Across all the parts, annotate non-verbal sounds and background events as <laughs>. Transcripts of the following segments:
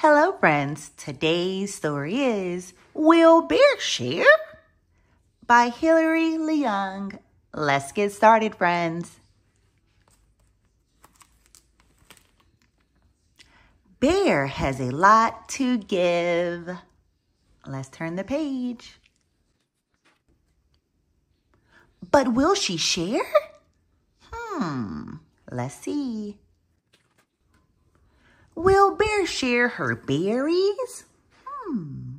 Hello, friends. Today's story is Will Bear Share? by Hilary Leung. Let's get started, friends. Bear has a lot to give. Let's turn the page. But will she share? Hmm, let's see. Will Bear share her berries? Hmm.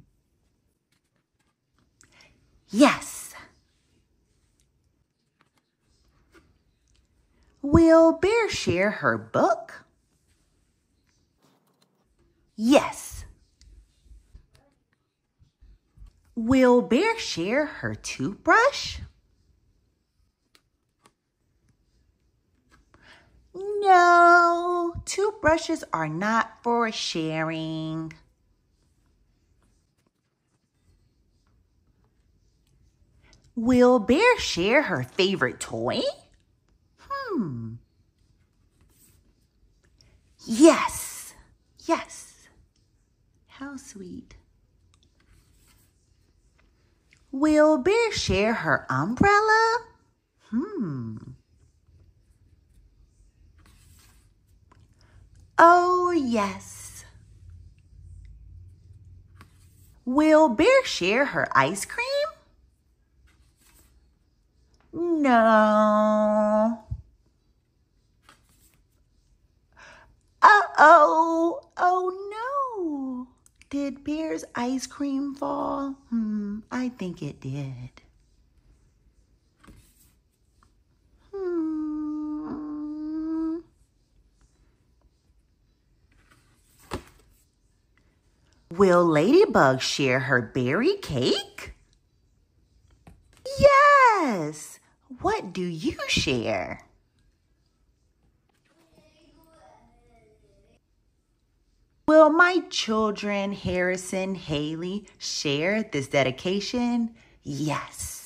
Yes. Will Bear share her book? Yes. Will Bear share her toothbrush? No, toothbrushes are not for sharing. Will Bear share her favorite toy? Hmm. Yes, yes. How sweet. Will Bear share her umbrella? Hmm. Oh, yes. Will Bear share her ice cream? No. Uh-oh. Oh, no. Did Bear's ice cream fall? Hmm, I think it did. Will Ladybug share her berry cake? Yes! What do you share? Will my children, Harrison, Haley, share this dedication? Yes.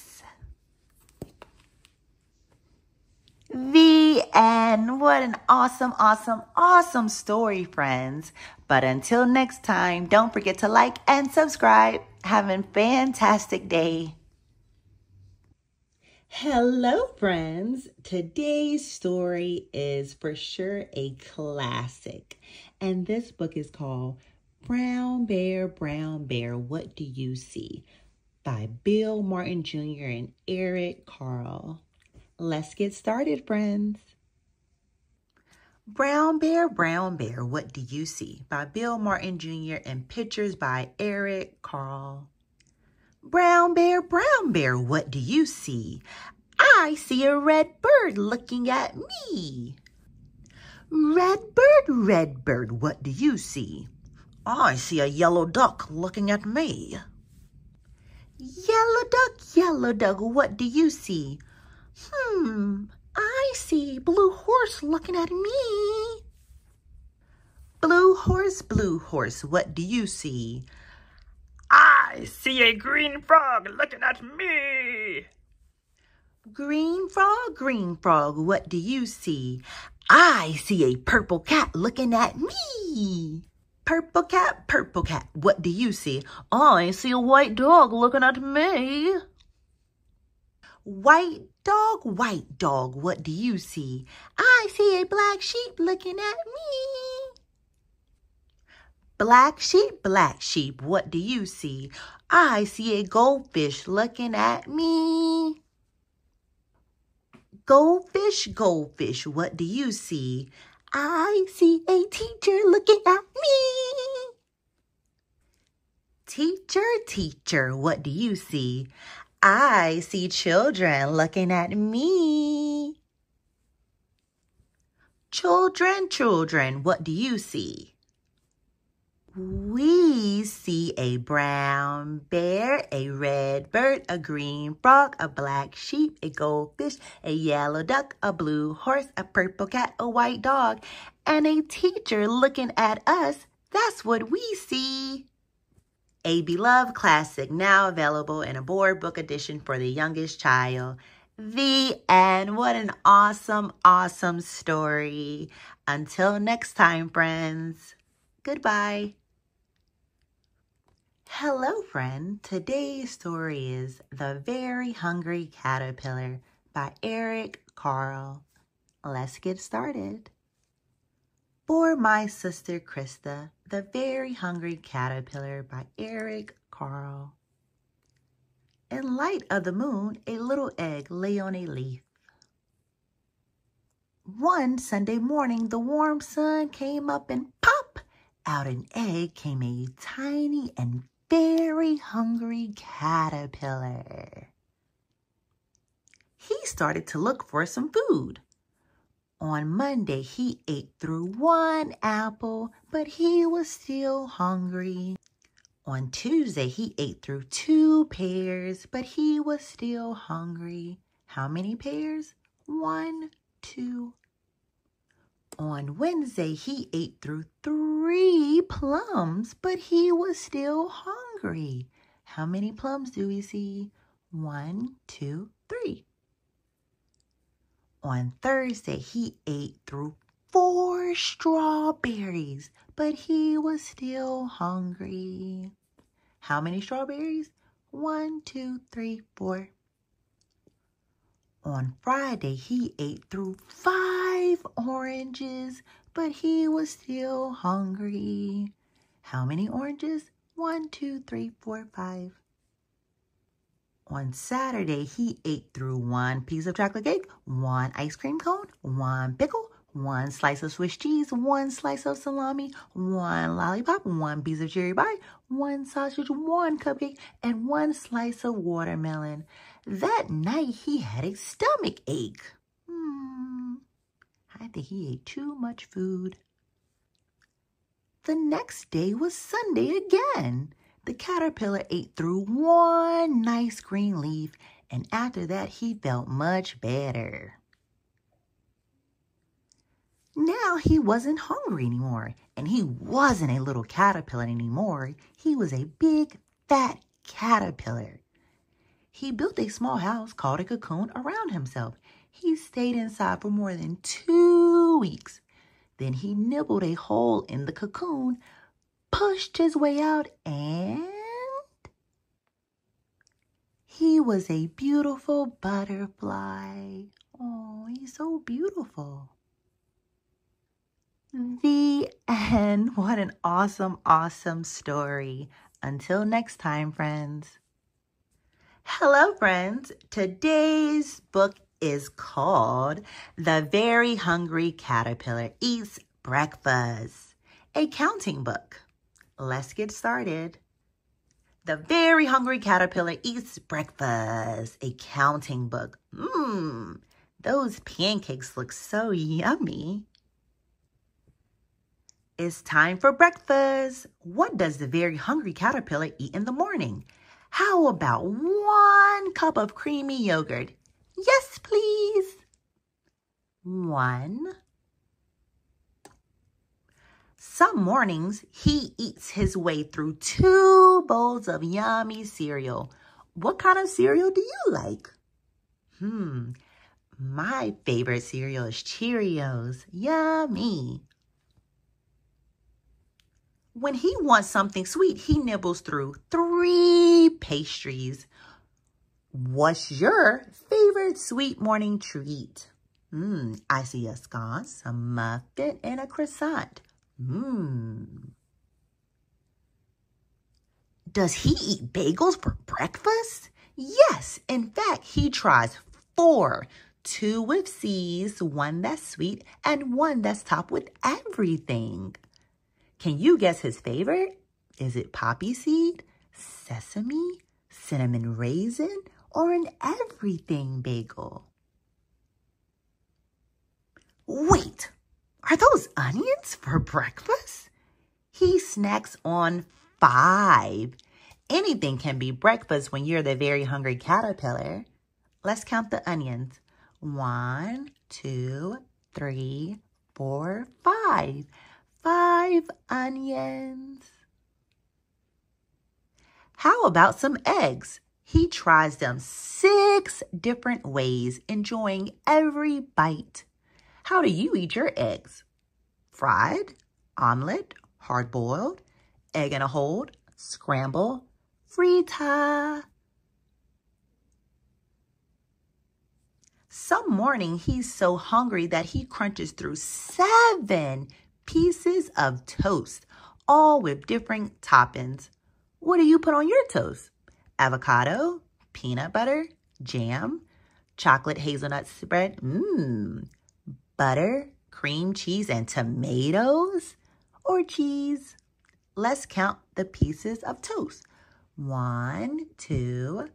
The end. What an awesome, awesome, awesome story, friends. But until next time, don't forget to like and subscribe. Have a fantastic day. Hello, friends. Today's story is for sure a classic. And this book is called Brown Bear, Brown Bear, What Do You See? by Bill Martin Jr. and Eric Carle. Let's get started, friends. Brown Bear, Brown Bear, What Do You See? by Bill Martin Jr. and pictures by Eric Carle. Brown Bear, Brown Bear, what do you see? I see a red bird looking at me. Red bird, red bird, what do you see? I see a yellow duck looking at me. Yellow duck, yellow duck, what do you see? Hmm, I see blue horse looking at me. Blue horse, blue horse, what do you see? I see a green frog looking at me. Green frog, green frog, what do you see? I see a purple cat looking at me. Purple cat, purple cat, what do you see? I see a white dog looking at me. White dog, white dog, what do you see? I see a black sheep looking at me. Black sheep, black sheep, what do you see? I see a goldfish looking at me. Goldfish, goldfish, what do you see? I see a teacher looking at me. Teacher, teacher, what do you see? I see children looking at me. Children, children, what do you see? We see a brown bear, a red bird, a green frog, a black sheep, a goldfish, a yellow duck, a blue horse, a purple cat, a white dog, and a teacher looking at us. That's what we see. A beloved classic now available in a board book edition for the youngest child. The end. What an awesome, awesome story. Until next time, friends. Goodbye. Hello, friend. Today's story is The Very Hungry Caterpillar by Eric Carle. Let's get started. For My Sister Krista, The Very Hungry Caterpillar by Eric Carle. In light of the moon, a little egg lay on a leaf. One Sunday morning, the warm sun came up and pop! Out an egg came a tiny and very hungry caterpillar. He started to look for some food. On Monday, he ate through one apple, but he was still hungry. On Tuesday, he ate through two pears, but he was still hungry. How many pears? One, two. On Wednesday, he ate through three plums, but he was still hungry. How many plums do we see? One, two, three. On Thursday, he ate through four strawberries, but he was still hungry. How many strawberries? One, two, three, four. On Friday, he ate through five oranges, but he was still hungry. How many oranges? One, two, three, four, five. On Saturday, he ate through one piece of chocolate cake, one ice cream cone, one pickle, one slice of Swiss cheese, one slice of salami, one lollipop, one piece of cherry pie, one sausage, one cupcake, and one slice of watermelon. That night, he had a stomach ache. Hmm, I think he ate too much food. The next day was Sunday again. The caterpillar ate through one nice green leaf, and after that he felt much better. Now he wasn't hungry anymore, and he wasn't a little caterpillar anymore. He was a big, fat caterpillar. He built a small house called a cocoon around himself. He stayed inside for more than two weeks. Then he nibbled a hole in the cocoon pushed his way out and he was a beautiful butterfly. Oh, he's so beautiful. The end. <laughs> What an awesome, awesome story. Until next time, friends. Hello, friends. Today's book is called The Very Hungry Caterpillar Eats Breakfast, a counting book. Let's get started. The Very Hungry Caterpillar Eats Breakfast, a counting book. Mmm, those pancakes look so yummy. It's time for breakfast. What does the very hungry caterpillar eat in the morning? How about one cup of creamy yogurt? Yes, please. One, some mornings, he eats his way through two bowls of yummy cereal. What kind of cereal do you like? Hmm, my favorite cereal is Cheerios. Yummy. When he wants something sweet, he nibbles through three pastries. What's your favorite sweet morning treat? Hmm, I see a sconce, a muffin, and a croissant. Mmm. Does he eat bagels for breakfast? Yes, in fact, he tries four. Two with C's, one that's sweet, and one that's topped with everything. Can you guess his favorite? Is it poppy seed, sesame, cinnamon raisin, or an everything bagel? Wait, are those onions for breakfast? He snacks on five. Anything can be breakfast when you're the very hungry caterpillar. Let's count the onions. One, two, three, four, five. Five onions. How about some eggs? He tries them six different ways, enjoying every bite. How do you eat your eggs? Fried, omelet, hard-boiled, egg in a hold, scramble, frita. Some morning, he's so hungry that he crunches through seven pieces of toast, all with different toppings. What do you put on your toast? Avocado, peanut butter, jam, chocolate hazelnut spread, mmm, butter, cream cheese, and tomatoes, or cheese. Let's count the pieces of toast. One, two,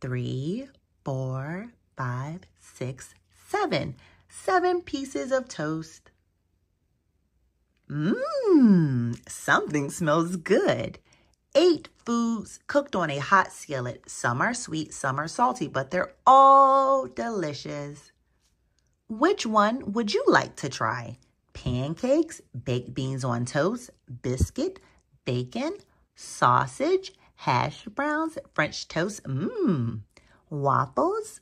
three, four, five, six, seven. Seven pieces of toast. Mmm, something smells good. Eight foods cooked on a hot skillet. Some are sweet, some are salty, but they're all delicious. Which one would you like to try? Pancakes, baked beans on toast, biscuit, bacon, sausage, hash browns, French toast, mmm, waffles.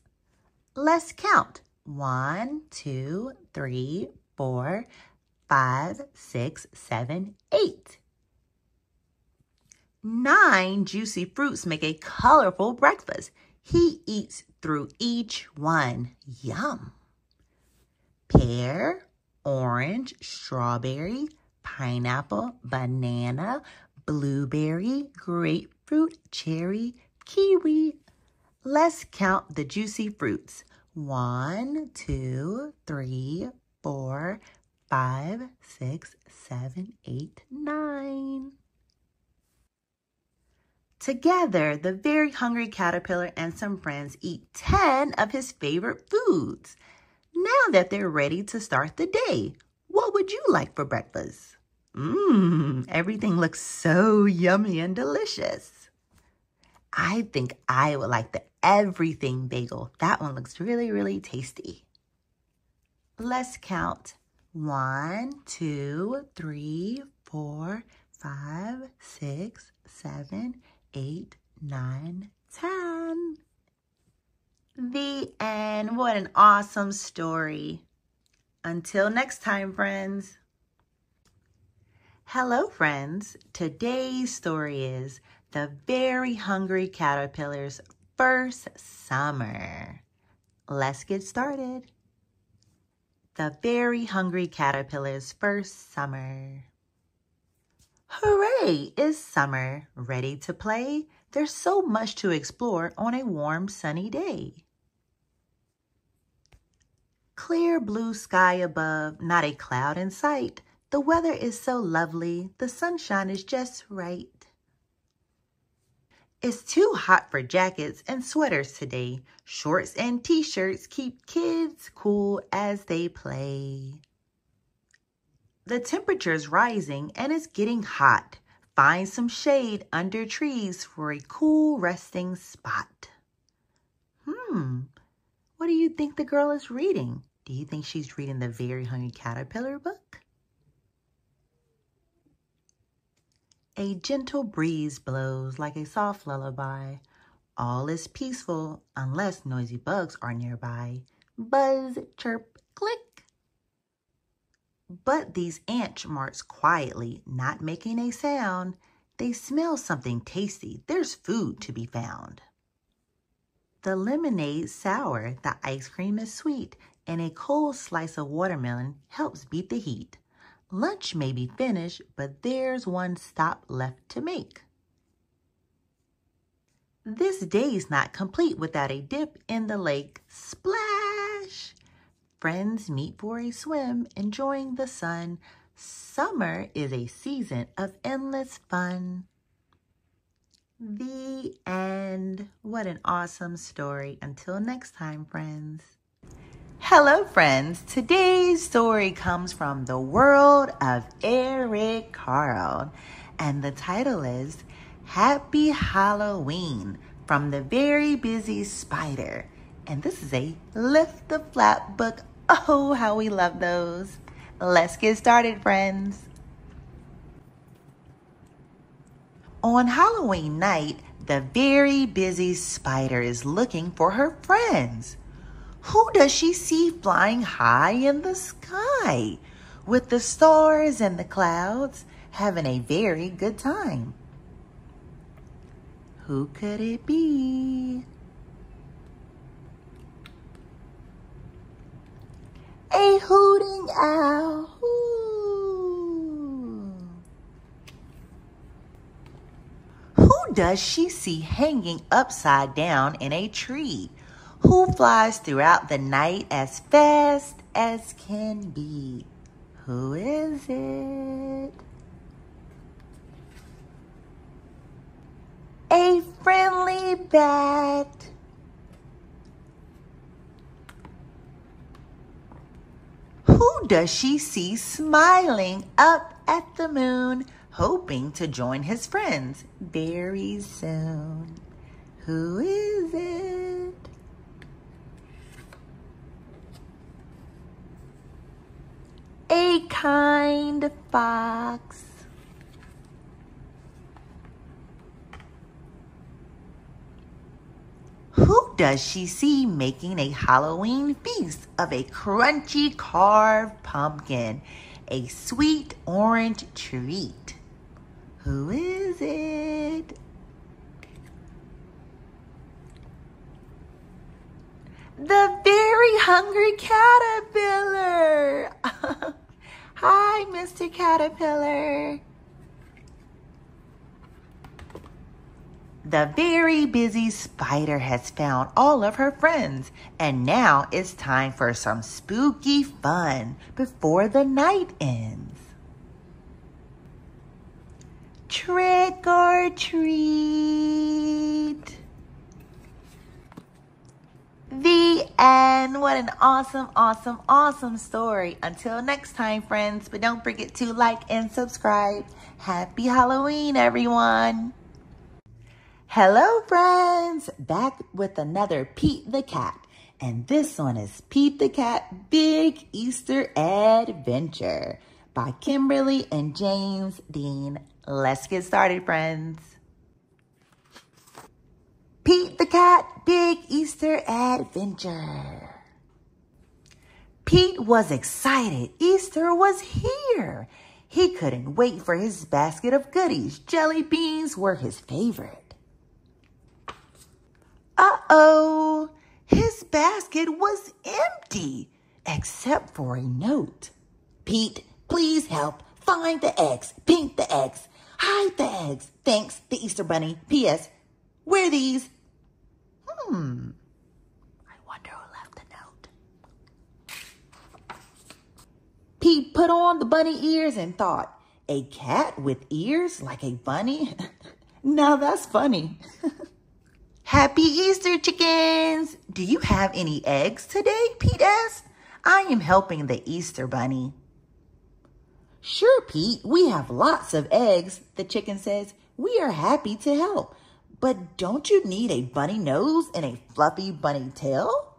Let's count. One, two, three, four, five, six, seven, eight. Nine juicy fruits make a colorful breakfast. He eats through each one. Yum. Pear, orange, strawberry, pineapple, banana, blueberry, grapefruit, cherry, kiwi. Let's count the juicy fruits. One, two, three, four, five, six, seven, eight, nine. Together, the very hungry caterpillar and some friends eat 10 of his favorite foods. Now that they're ready to start the day, what would you like for breakfast? Mmm, everything looks so yummy and delicious. I think I would like the everything bagel. That one looks really, really tasty. Let's count. One, two, three, four, five, six, seven, eight, nine, ten. The end. What an awesome story. Until next time, friends. Hello, friends. Today's story is The Very Hungry Caterpillar's First Summer. Let's get started. The Very Hungry Caterpillar's First Summer. Hooray! It's summer. Ready to play? There's so much to explore on a warm, sunny day. Clear blue sky above, not a cloud in sight. The weather is so lovely, the sunshine is just right. It's too hot for jackets and sweaters today. Shorts and t-shirts keep kids cool as they play. The temperature is rising and it's getting hot. Find some shade under trees for a cool resting spot. Hmm, what do you think the girl is reading? Do you think she's reading the Very Hungry Caterpillar book? A gentle breeze blows like a soft lullaby. All is peaceful unless noisy bugs are nearby. Buzz, chirp, click. But these ants march quietly, not making a sound. They smell something tasty. There's food to be found. The lemonade's sour, the ice cream is sweet, and a cold slice of watermelon helps beat the heat. Lunch may be finished, but there's one stop left to make. This day's not complete without a dip in the lake. Splash! Friends meet for a swim, enjoying the sun. Summer is a season of endless fun. The end. What an awesome story. Until next time, friends. Hello, friends. Today's story comes from the world of Eric Carle, and the title is Happy Halloween from the Very Busy Spider. And this is a lift the flap book. Oh, how we love those. Let's get started, friends. On Halloween night, the very busy spider is looking for her friends. Who does she see flying high in the sky with the stars and the clouds having a very good time? Who could it be? A hooting owl. Who does she see hanging upside down in a tree? Who flies throughout the night as fast as can be? Who is it? A friendly bat. Who does she see smiling up at the moon, hoping to join his friends very soon? Who is it? A kind fox. Who does she see making a Halloween feast of a crunchy carved pumpkin, a sweet orange treat? Who is it? The very hungry caterpillar. <laughs> Hi, Mr. Caterpillar. The very busy spider has found all of her friends, and now it's time for some spooky fun before the night ends. Trick or treat. The end. What an awesome, awesome, awesome story. Until next time, friends. But don't forget to like and subscribe. Happy Halloween, everyone. Hello, friends. Back with another Pete the Cat. And this one is Pete the Cat Big Easter Adventure by Kimberly and James Dean. Let's get started, friends. Big Easter Adventure. Pete was excited. Easter was here. He couldn't wait for his basket of goodies. Jelly beans were his favorite. Uh-oh, his basket was empty, except for a note. Pete, please help. Find the eggs, pink the eggs, hide the eggs. Thanks, the Easter Bunny. P.S. Where these? Hmm. I wonder who left the note. Pete put on the bunny ears and thought, a cat with ears like a bunny? <laughs> now that's funny. <laughs> Happy Easter, chickens! Do you have any eggs today? Pete asked. I am helping the Easter bunny. Sure, Pete, we have lots of eggs, the chicken says. We are happy to help. But don't you need a bunny nose and a fluffy bunny tail?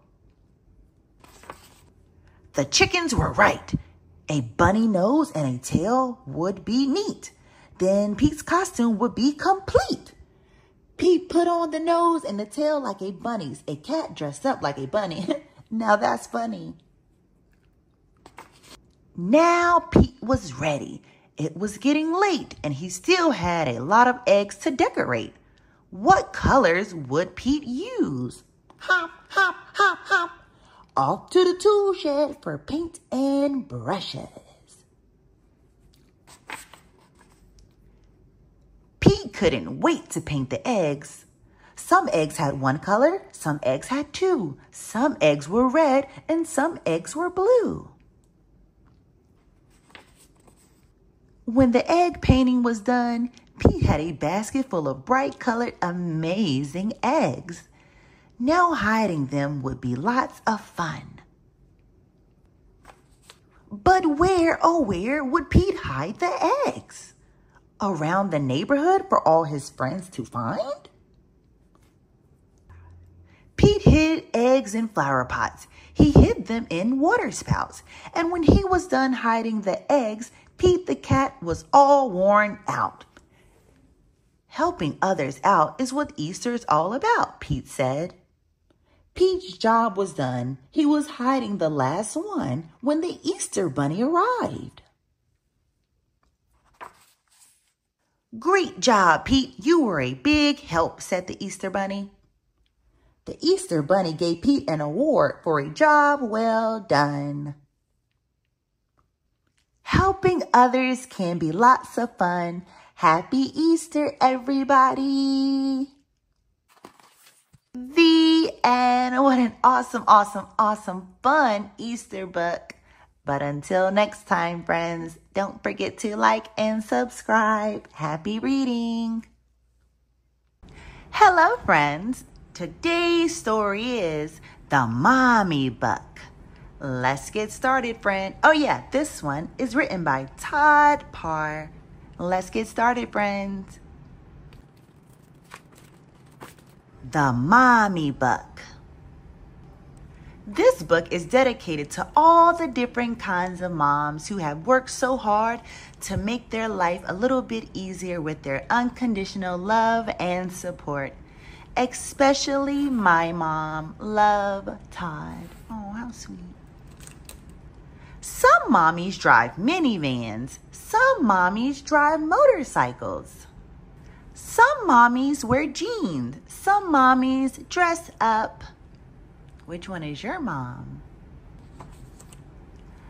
The chickens were right. A bunny nose and a tail would be neat. Then Pete's costume would be complete. Pete put on the nose and the tail like a bunny's. A cat dressed up like a bunny. <laughs> now that's funny. Now Pete was ready. It was getting late and he still had a lot of eggs to decorate. What colors would Pete use? Hop, hop, hop, hop. Off to the tool shed for paint and brushes. Pete couldn't wait to paint the eggs. Some eggs had one color, some eggs had two. Some eggs were red and some eggs were blue. When the egg painting was done, Pete had a basket full of bright colored, amazing eggs. Now hiding them would be lots of fun. But where, oh where, would Pete hide the eggs? Around the neighborhood for all his friends to find? Pete hid eggs in flower pots. He hid them in water spouts. And when he was done hiding the eggs, Pete the cat was all worn out. Helping others out is what Easter's all about, Pete said. Pete's job was done. He was hiding the last one when the Easter Bunny arrived. Great job, Pete. You were a big help, said the Easter Bunny. The Easter Bunny gave Pete an award for a job well done. Helping others can be lots of fun. Happy Easter, everybody. The end. What an awesome, awesome, awesome, fun Easter book. But until next time, friends, don't forget to like and subscribe. Happy reading. Hello, friends. Today's story is The Mommy Book. Let's get started, friend. Oh, yeah, this one is written by Todd Parr. Let's get started, friends. The Mommy Book. This book is dedicated to all the different kinds of moms who have worked so hard to make their life a little bit easier with their unconditional love and support. Especially my mom, Love Todd. Oh, how sweet. Some mommies drive minivans. Some mommies drive motorcycles. Some mommies wear jeans. Some mommies dress up. Which one is your mom?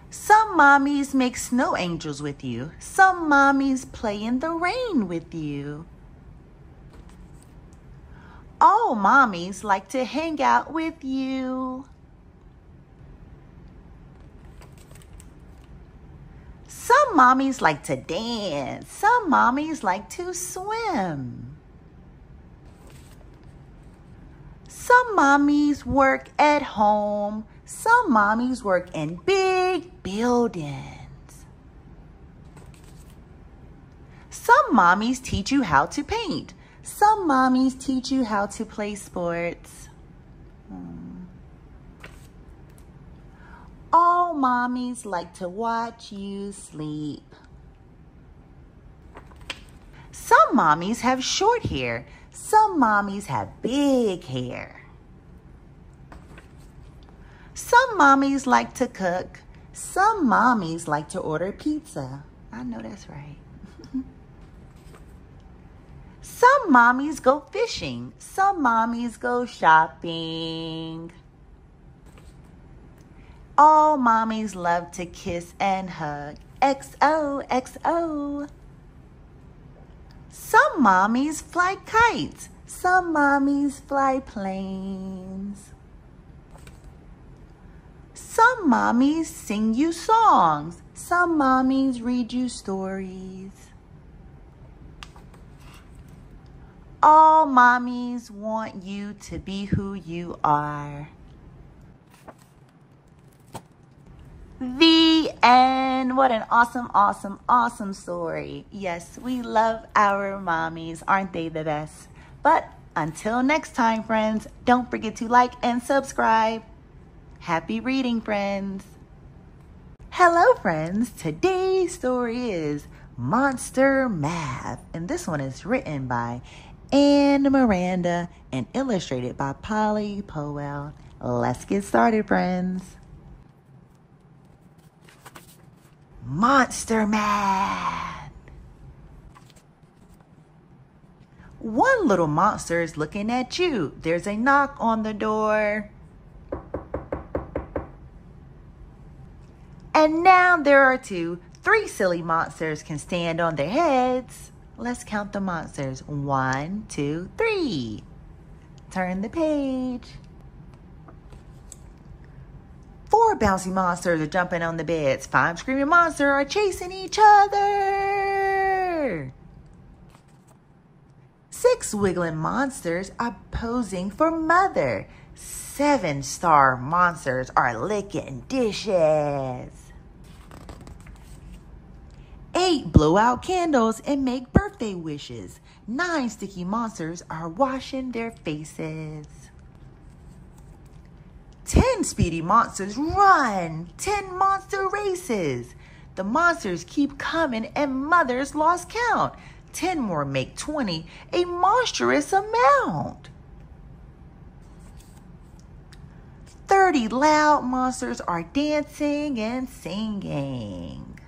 Some mommies make snow angels with you. Some mommies play in the rain with you. All mommies like to hang out with you. Some mommies like to dance. Some mommies like to swim. Some mommies work at home. Some mommies work in big buildings. Some mommies teach you how to paint. Some mommies teach you how to play sports. Hmm. All mommies like to watch you sleep. Some mommies have short hair. Some mommies have big hair. Some mommies like to cook. Some mommies like to order pizza. I know that's right. <laughs> Some mommies go fishing. Some mommies go shopping. All mommies love to kiss and hug. XOXO. Some mommies fly kites. Some mommies fly planes. Some mommies sing you songs. Some mommies read you stories. All mommies want you to be who you are. The end. What an awesome, awesome, awesome story. Yes, we love our mommies. Aren't they the best? But until next time, friends, don't forget to like and subscribe. Happy reading, friends. Hello, friends. Today's story is Monster Math. And this one is written by Anne Miranda and illustrated by Polly Powell. Let's get started, friends. Monster Math. One little monster is looking at you. There's a knock on the door. And now there are two. Three silly monsters can stand on their heads. Let's count the monsters. One, two, three. Turn the page. Four bouncy monsters are jumping on the beds. Five screaming monsters are chasing each other. Six wiggling monsters are posing for mother. Seven star monsters are licking dishes. Eight blow out candles and make birthday wishes. Nine sticky monsters are washing their faces. Ten speedy monsters run. Ten monster races. The monsters keep coming and mothers lost count. Ten more make 20, a monstrous amount. 30 loud monsters are dancing and singing.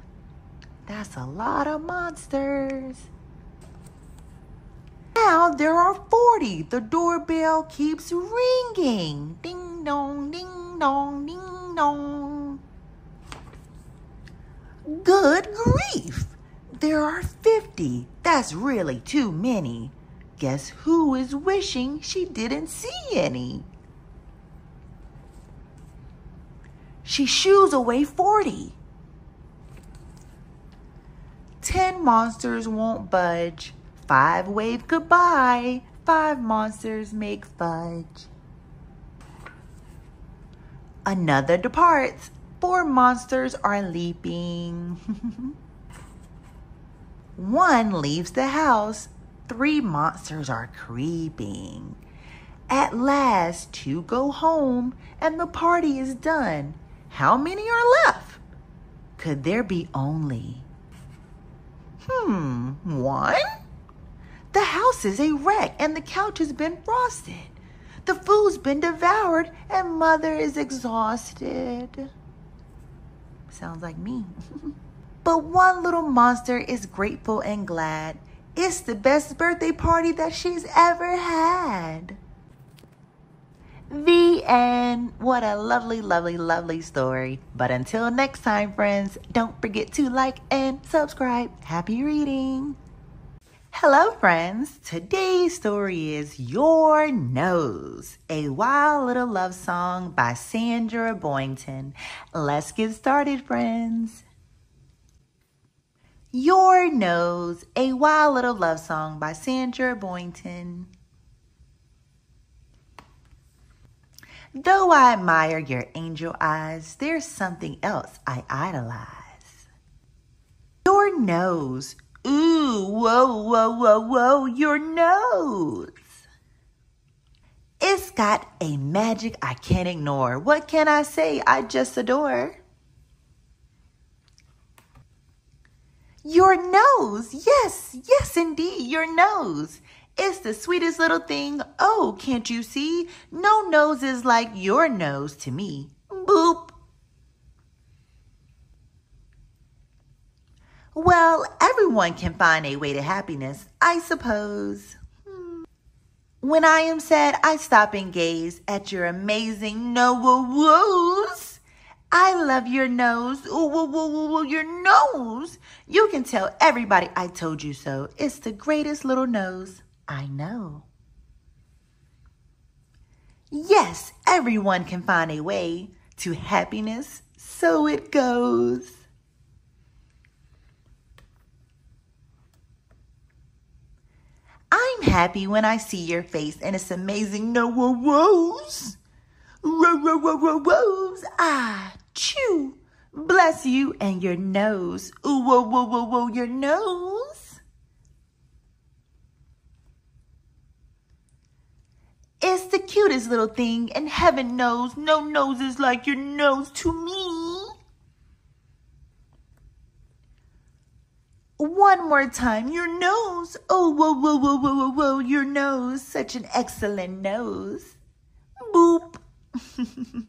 That's a lot of monsters. Now there are 40. The doorbell keeps ringing. Ding dong, ding dong, ding dong. Good grief! There are 50. That's really too many. Guess who is wishing she didn't see any? She shoos away 40. Ten monsters won't budge. Five wave goodbye. Five monsters make fudge. Another departs. Four monsters are leaping. <laughs> One leaves the house. Three monsters are creeping. At last, two go home and the party is done. How many are left? Could there be only? Hmm, one? The house is a wreck and the couch has been frosted. The food's been devoured and mother is exhausted. Sounds like me. <laughs> but one little monster is grateful and glad. It's the best birthday party that she's ever had. The end. What a lovely, lovely, lovely story. But until next time, friends, don't forget to like and subscribe. Happy reading. Hello, friends. Today's story is Your Nose, a wild little love song by Sandra Boynton. Let's get started, friends. Your Nose, a wild little love song by Sandra Boynton. Though I admire your angel eyes, there's something else I idolize. Your nose, Ooh, whoa, whoa, whoa, whoa, your nose. It's got a magic I can't ignore. What can I say? I just adore. Your nose. Yes, yes, indeed, your nose. It's the sweetest little thing. Oh, can't you see? No nose is like your nose to me. Boop. Well, everyone can find a way to happiness, I suppose. Hmm. When I am sad, I stop and gaze at your amazing nose. I love your nose. Ooh, your nose. You can tell everybody I told you so. It's the greatest little nose I know. Yes, everyone can find a way to happiness, so it goes. I'm happy when I see your face and it's amazing. No woes. Ro, ro, ro, ro, woes. Ah, chew. Bless you and your nose. Ooh, whoa, whoa, whoa, whoa, your nose. It's the cutest little thing, and heaven knows no nose is like your nose to me. One more time, your nose. Oh, whoa, whoa, whoa, whoa, whoa, whoa, your nose. Such an excellent nose. Boop. <laughs>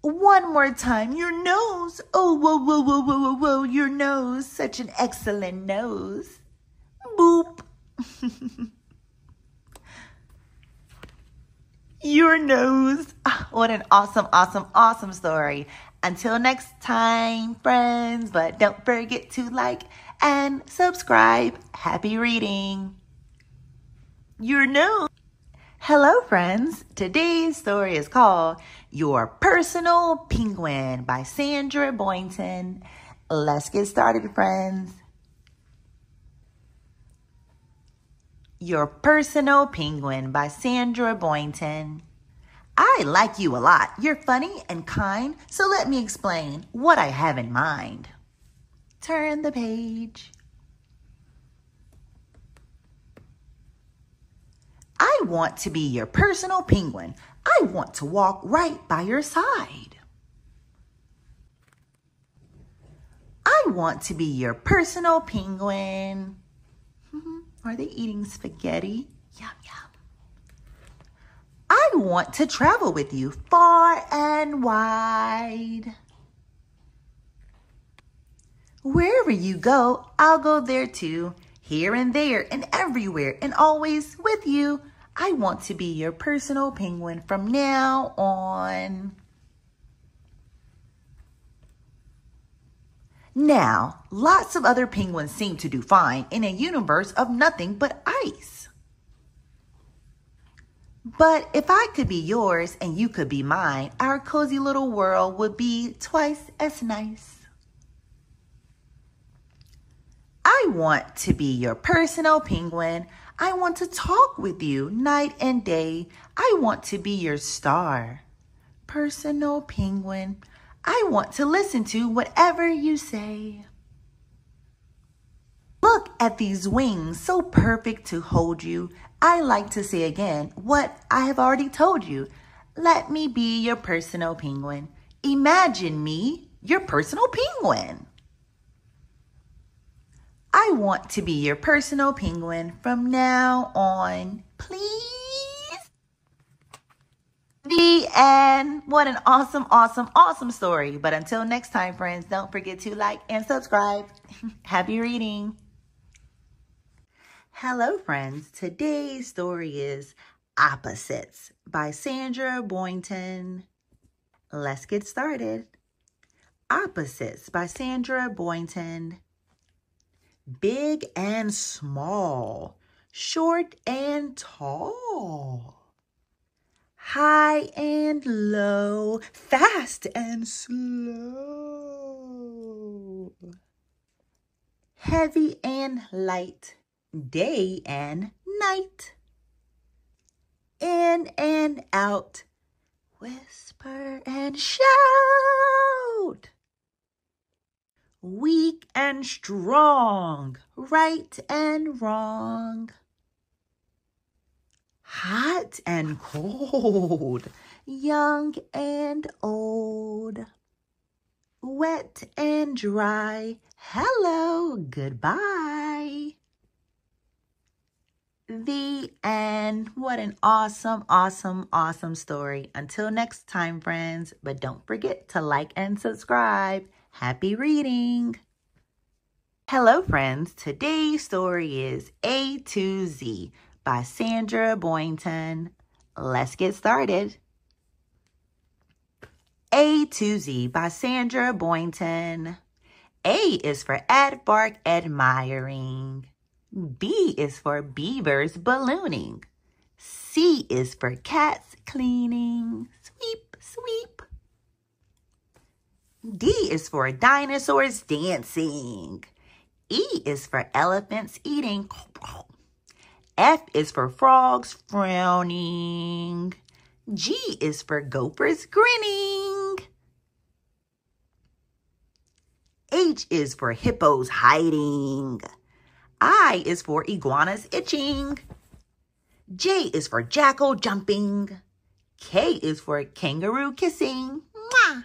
One more time, your nose. Oh, whoa, whoa, whoa, whoa, whoa, whoa, your nose. Such an excellent nose. Boop. <laughs> your nose. Ah, what an awesome, awesome, awesome story. Until next time, friends, but don't forget to like and subscribe. Happy reading. Your nose. Hello, friends. Today's story is called Your Personal Penguin by Sandra Boynton. Let's get started, friends. Your Personal Penguin by Sandra Boynton. I like you a lot. You're funny and kind, so let me explain what I have in mind. Turn the page. I want to be your personal penguin. I want to walk right by your side. I want to be your personal penguin. <laughs> Are they eating spaghetti? Yum, yum. I want to travel with you far and wide. Wherever you go, I'll go there too. here and there and everywhere and always with you. I want to be your personal penguin from now on. Now, lots of other penguins seem to do fine in a universe of nothing but ice. But if I could be yours and you could be mine, our cozy little world would be twice as nice. I want to be your personal penguin. I want to talk with you night and day. I want to be your star. Personal penguin, I want to listen to whatever you say. Look at these wings, so perfect to hold you. I like to say again what I have already told you. Let me be your personal penguin. Imagine me, your personal penguin. I want to be your personal penguin from now on. Please? The end. What an awesome, awesome, awesome story. But until next time, friends, don't forget to like and subscribe. <laughs> Happy reading. Hello, friends. Today's story is Opposites by Sandra Boynton. Let's get started. Opposites by Sandra Boynton big and small, short and tall, high and low, fast and slow, heavy and light, day and night, in and out, whisper and shout. Weak and strong, right and wrong, hot and cold, young and old, wet and dry, hello, goodbye. The end. What an awesome, awesome, awesome story. Until next time, friends. But don't forget to like and subscribe. Happy reading! Hello, friends. Today's story is A to Z by Sandra Boynton. Let's get started. A to Z by Sandra Boynton. A is for aardvark admiring. B is for beavers ballooning. C is for cats cleaning. Sweep, sweep. D is for dinosaurs dancing. E is for elephants eating. F is for frogs frowning. G is for gophers grinning. H is for hippos hiding. I is for iguanas itching. J is for jackal jumping. K is for kangaroo kissing. Mwah!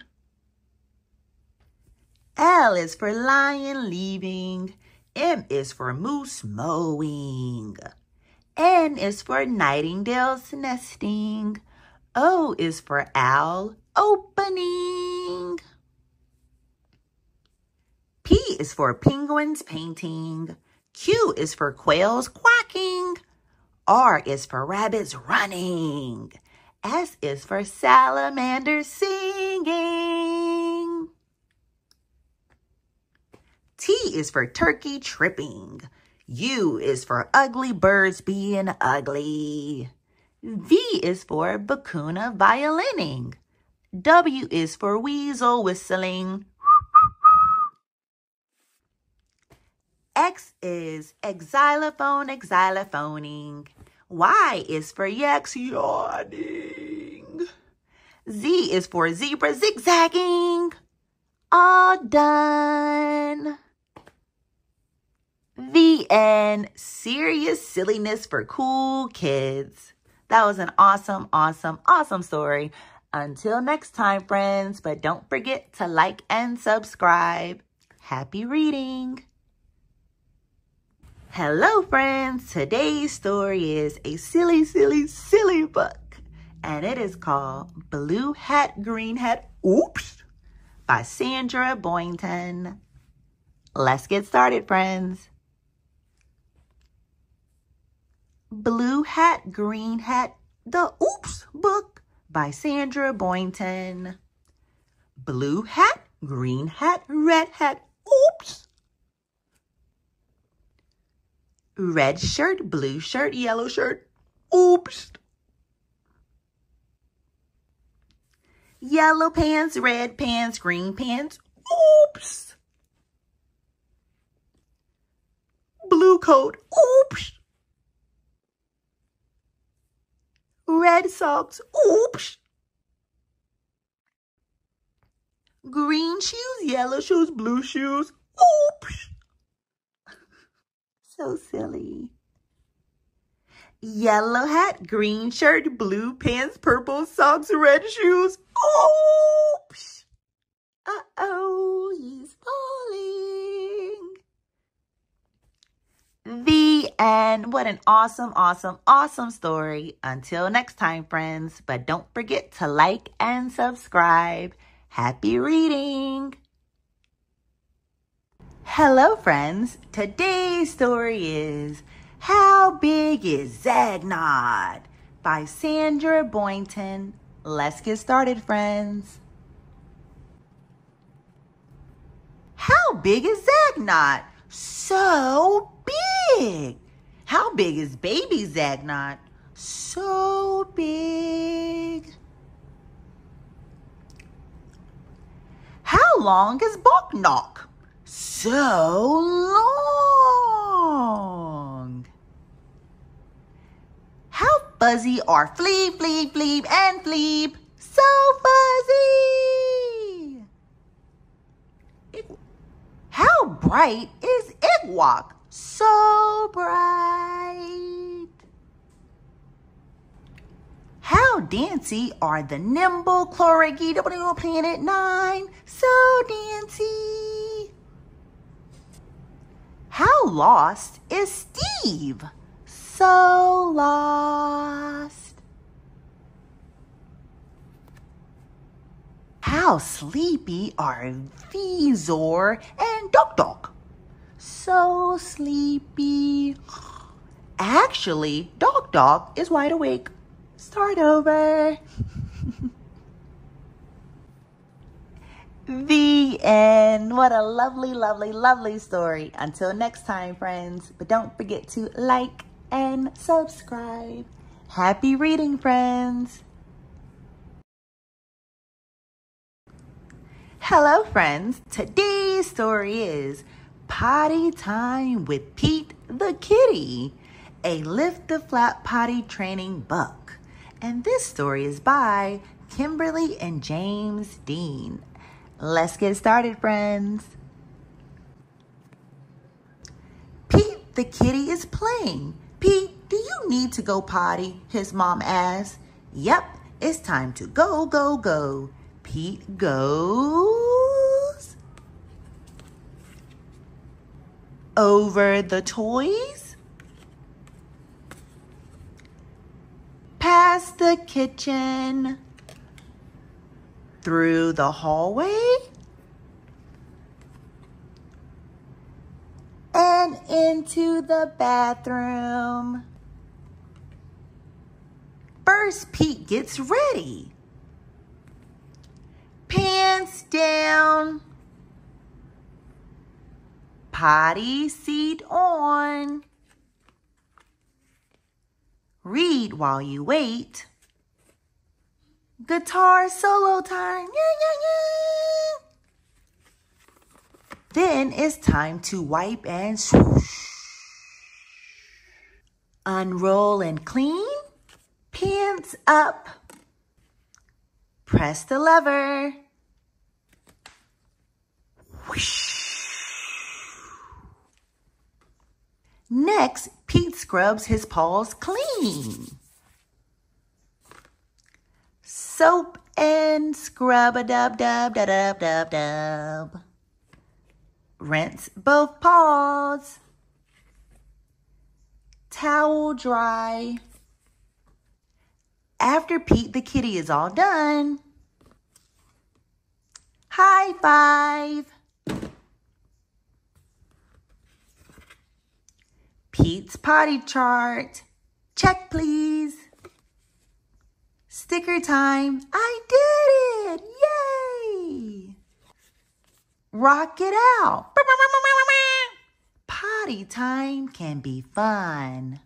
L is for lion leaving. M is for moose mowing. N is for nightingales nesting. O is for owl opening. P is for penguins painting. Q is for quails quacking. R is for rabbits running. S is for salamanders singing. T is for turkey tripping. U is for ugly birds being ugly. V is for vicuna violining. W is for weasel whistling. X is xylophone xylophoning. Y is for yaks yawning. Z is for zebra zigzagging. All done. The end. Serious silliness for cool kids. That was an awesome, awesome, awesome story. Until next time, friends. But don't forget to like and subscribe. Happy reading. Hello, friends. Today's story is a silly, silly, silly book. And it is called Blue Hat, Green Hat, Oops, by Sandra Boynton. Let's get started, friends. Blue Hat, Green Hat, The Oops Book by Sandra Boynton. Blue Hat, Green Hat, Red Hat, Oops. Red shirt, blue shirt, yellow shirt, Oops. Yellow pants, red pants, green pants, Oops. Blue coat, Oops. red socks. Oops. Green shoes, yellow shoes, blue shoes. Oops. So silly. Yellow hat, green shirt, blue pants, purple socks, red shoes. Oh, Oops. Uh-oh, he's falling. The end. What an awesome, awesome, awesome story. Until next time, friends. But don't forget to like and subscribe. Happy reading. Hello, friends. Today's story is How Big is Zagnot by Sandra Boynton. Let's get started, friends. How big is Zagnot? So big. How big is baby Zagnot? So big. How long is Boknok? So long. How fuzzy are Fleep, Fleep, Fleep, and Fleep? So fuzzy. How bright is Igwok? So bright. How dancy are the nimble W Planet 9? So dancy. How lost is Steve? So lost. How sleepy are Vizor and Dog Dog? So sleepy. Actually, Dog Dog is wide awake. Start over. <laughs> the end. What a lovely, lovely, lovely story. Until next time, friends. But don't forget to like and subscribe. Happy reading, friends. Hello, friends. Today's story is Potty Time with Pete the Kitty, a lift the flap potty training book. And this story is by Kimberly and James Dean. Let's get started, friends. Pete the kitty is playing. Pete, do you need to go potty? His mom asked. Yep, it's time to go, go, go. Pete goes over the toys, past the kitchen, through the hallway, and into the bathroom. First, Pete gets ready pants down, potty seat on. Read while you wait. Guitar solo time. Yeah, yeah, yeah. Then it's time to wipe and swoosh. Unroll and clean. Pants up. Press the lever. Whoosh. Next, Pete scrubs his paws clean. Soap and scrub a dub dub dub dub dub dub. Rinse both paws. Towel dry. After Pete the kitty is all done, high five. Pete's potty chart. Check, please. Sticker time. I did it. Yay. Rock it out. Potty time can be fun.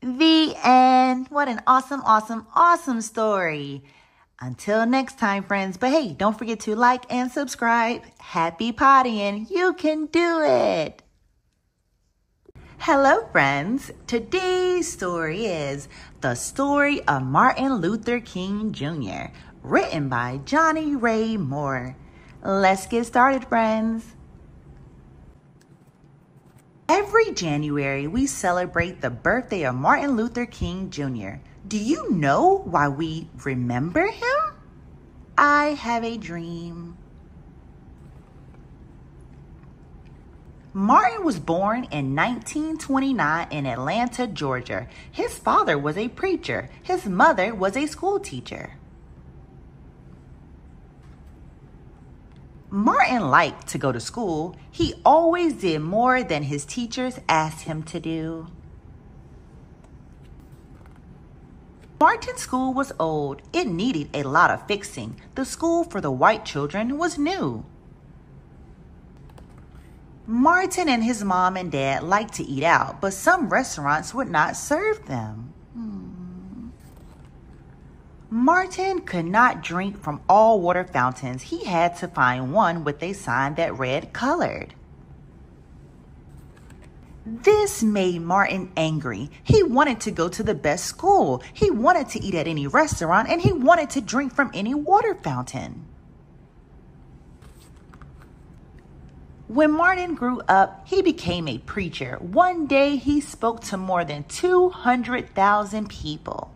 The end. What an awesome, awesome, awesome story. Until next time, friends. But hey, don't forget to like and subscribe. Happy pottying. You can do it. Hello, friends. Today's story is The Story of Martin Luther King Jr., written by Johnny Ray Moore. Let's get started, friends. Every January, we celebrate the birthday of Martin Luther King Jr. Do you know why we remember him? I have a dream. Martin was born in 1929 in Atlanta, Georgia. His father was a preacher. His mother was a school teacher. Martin liked to go to school. He always did more than his teachers asked him to do. Martin's school was old. It needed a lot of fixing. The school for the white children was new. Martin and his mom and dad liked to eat out, but some restaurants would not serve them. Hmm. Martin could not drink from all water fountains. He had to find one with a sign that read colored. This made Martin angry. He wanted to go to the best school. He wanted to eat at any restaurant and he wanted to drink from any water fountain. When Martin grew up, he became a preacher. One day he spoke to more than 200,000 people.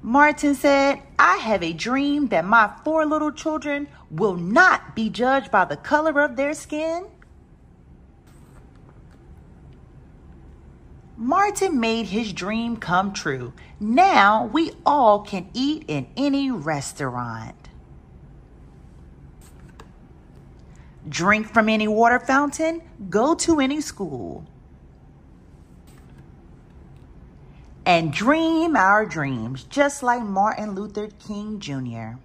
Martin said, I have a dream that my four little children will not be judged by the color of their skin. Martin made his dream come true. Now we all can eat in any restaurant. Drink from any water fountain, go to any school. and dream our dreams, just like Martin Luther King Jr.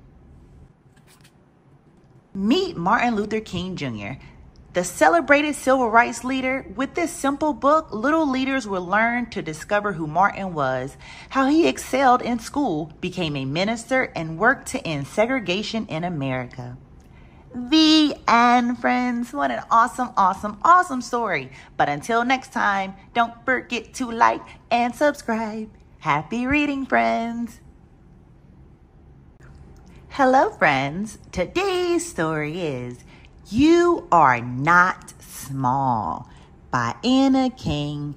Meet Martin Luther King Jr., the celebrated civil rights leader. With this simple book, little leaders will learn to discover who Martin was, how he excelled in school, became a minister, and worked to end segregation in America. The end, friends. What an awesome, awesome, awesome story. But until next time, don't forget to like and subscribe. Happy reading, friends. Hello, friends. Today's story is You Are Not Small by Anna Kang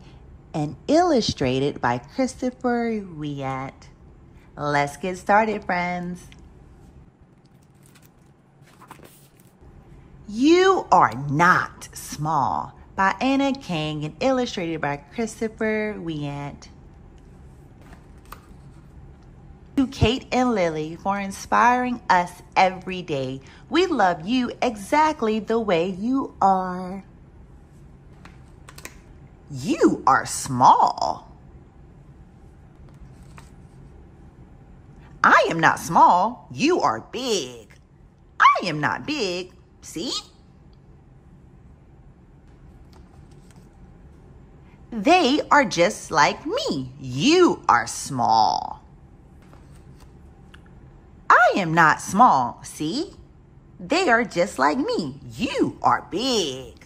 and illustrated by Christopher Weyant. Let's get started, friends. You Are Not Small by Anna Kang and illustrated by Christopher Weyant. To Kate and Lily for inspiring us every day. We love you exactly the way you are. You are small. I am not small. You are big. I am not big. See? They are just like me. You are small. I am not small. See? They are just like me. You are big.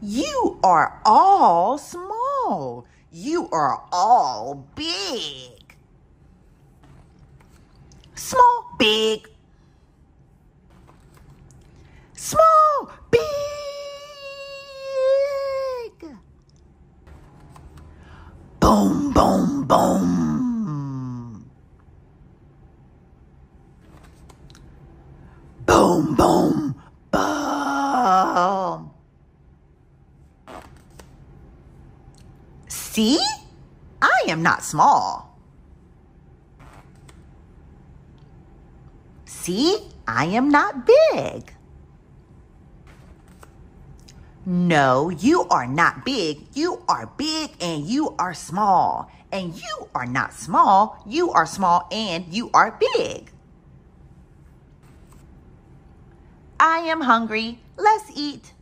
You are all small. You are all big. Small, big. Small, big. Boom, boom, boom. Boom, boom, boom. See? I am not small. See, I am not big. No, you are not big. You are big and you are small. And you are not small. You are small and you are big. I am hungry. Let's eat.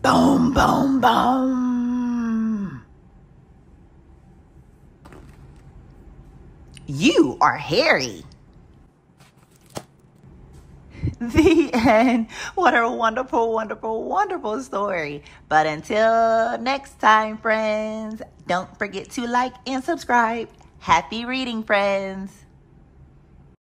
Boom, boom, boom. You are hairy. <laughs> The end. What a wonderful, wonderful, wonderful story. But until next time, friends, don't forget to like and subscribe. Happy reading, friends.